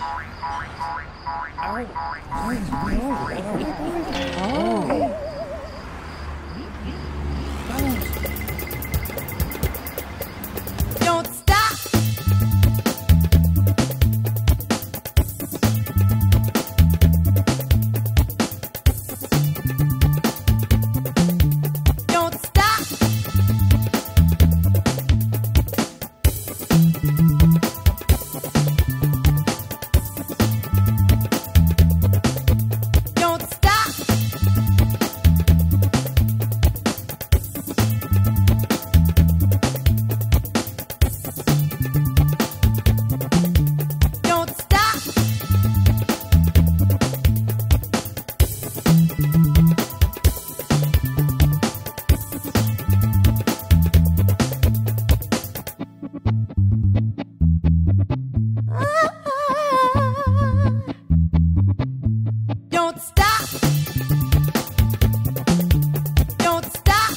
Oh. Don't stop.